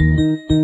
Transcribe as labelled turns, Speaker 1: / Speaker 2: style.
Speaker 1: One